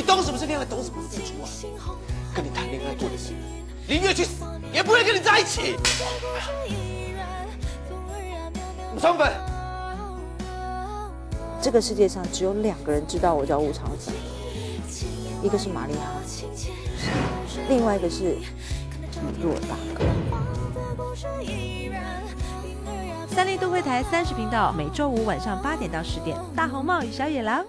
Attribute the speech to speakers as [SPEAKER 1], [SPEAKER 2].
[SPEAKER 1] 你懂什么是恋爱，懂什么是付出啊？跟你谈恋爱过的人，宁愿去死，也不会跟你在一起。吴长粉，
[SPEAKER 2] 这个世界上只有两个人知道我叫吴长粉，一个是玛丽哈，另外一个是若大哥。
[SPEAKER 3] 三立都会台三十频道每周五晚上八点到十点，大红帽与小野狼。